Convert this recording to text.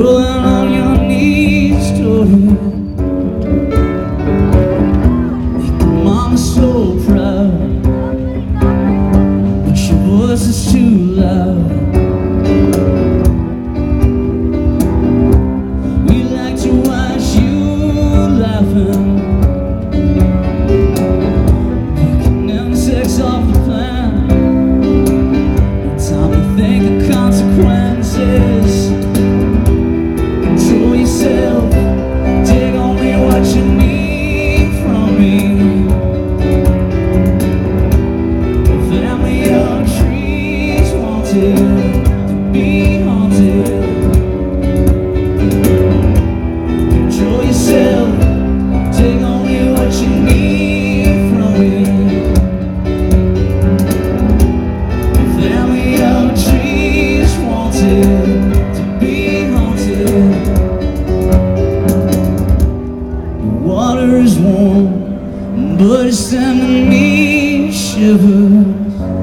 rolling on your knees to him. Make your mama so proud, but your voice is too loud. Thank you.